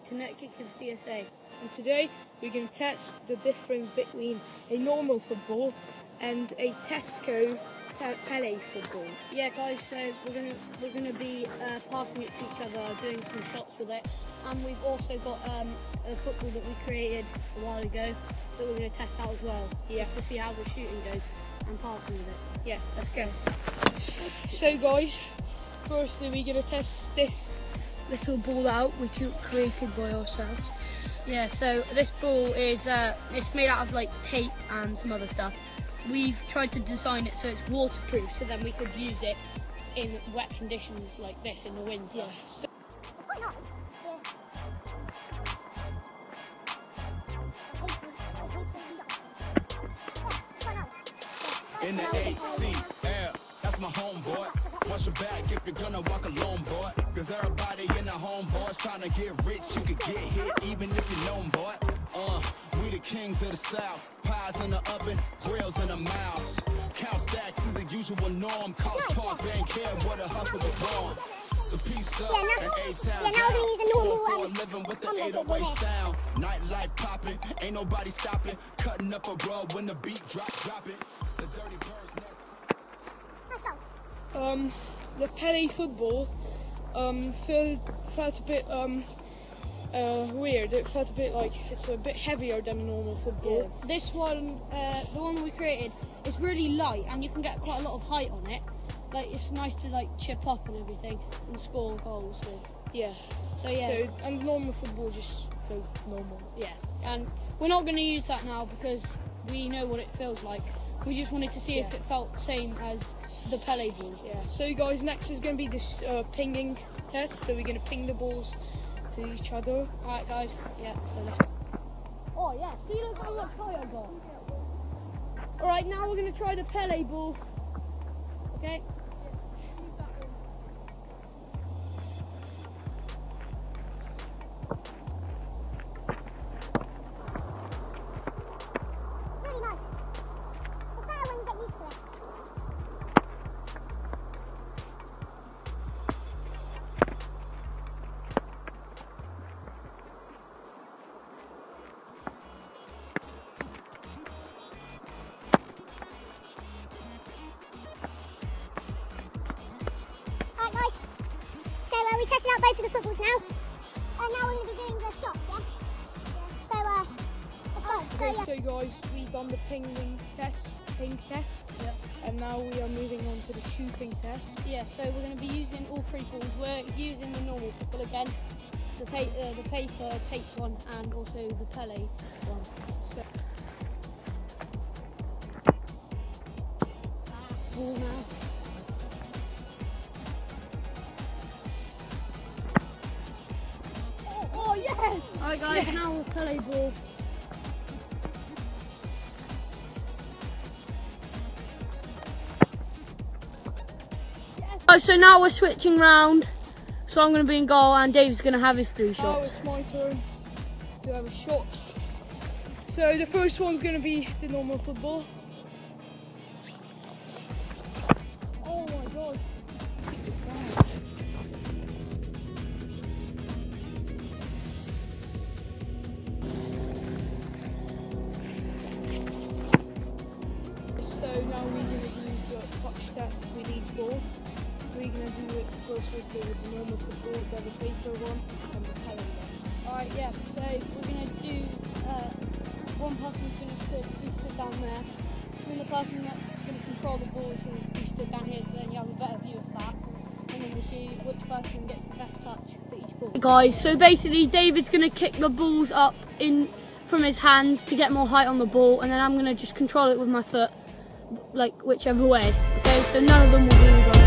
back to Netkickers DSA. And today we're going to test the difference between a normal football and a Tesco te- Pele football. Yeah, guys. So we're gonna we're gonna be uh, passing it to each other, doing some shots with it, and we've also got um, a football that we created a while ago that we're gonna test out as well. Yeah. To see how the shooting goes and passing with it. Yeah, let's go. So guys, firstly we're going to test this little ball out we cre- created by ourselves. Yeah. So this ball is uh, it's made out of like tape and some other stuff. We've tried to design it so it's waterproof, so then we could use it in wet conditions like this in the winter. Yeah. So, It's quite nice. In the 18, that's my homeboy. Watch your back if you're gonna walk alone, boy. Cause everybody in the homeboys trying to get rich. You could get hit even if you know 'em, boy. Uh, we the kings of the south. Pies in the oven, grills in the mouths. Count stacks is a usual norm. Cost Park, bank care what a hustle was born. So peace up Yeah, now- and A-Town yeah, we're a normal, um, living with the um, 808 yeah. sound. Nightlife popping, ain't nobody stopping. Cutting up a rug when the beat drop, drop it. The dirty birds nest. Let's go. Um, the Pele football um, felt, felt a bit um, uh, weird. It felt a bit like it's a bit heavier than a normal football. This one, uh, the one we created, is really light and you can get quite a lot of height on it. Like it's nice to like chip up and everything and score goals with. Yeah. So yeah, So and normal football just felt normal. yeah. And we're not going to use that now because we know what it feels like. We just wanted to see if it felt the same as the Pele ball. Yeah. So guys, next is going to be this uh, pinging test. So we're going to ping the balls to each other. Alright guys, yeah, so let's Oh yeah, see look how much height I got. Alright, now we're gonna try the Pele ball. Okay? Out both of the footballs now. And now we're going to be doing the shots, yeah? So, uh, let's go. So, Okay, yeah. so guys, we've done the pinging test, ping test, Yep. and now we are moving on to the shooting test. Yeah, so we're gonna be using all three balls. We're using the normal football again, the, pa- uh, the paper tape one and also the Pele one. So ball now. Alright guys, now we'll Pele ball. Oh, so now we're switching round. So I'm going to be in goal and Dave's going to have his three Now shots. it's my turn to have a shot. So the first one's going to be the normal football. Touch test with each ball. We're going to do it first with the, with the normal football, then the paper one, and the one. Alright, yeah, so we're going to do, uh, one person's going to be stood down there, and the person that's going to control the ball is going to be stood down here, so then you have a better view of that. And then we'll see which person gets the best touch for each ball. Guys, so basically David's going to kick the balls up in from his hands to get more height on the ball, and then I'm going to just control it with my foot, like whichever way. So none of them will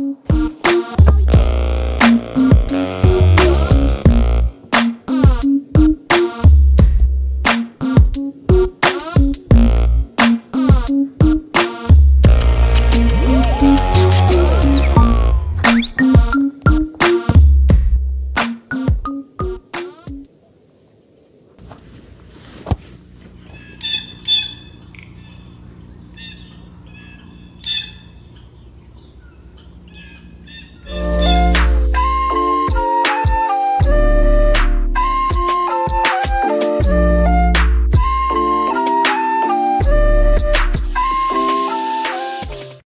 Música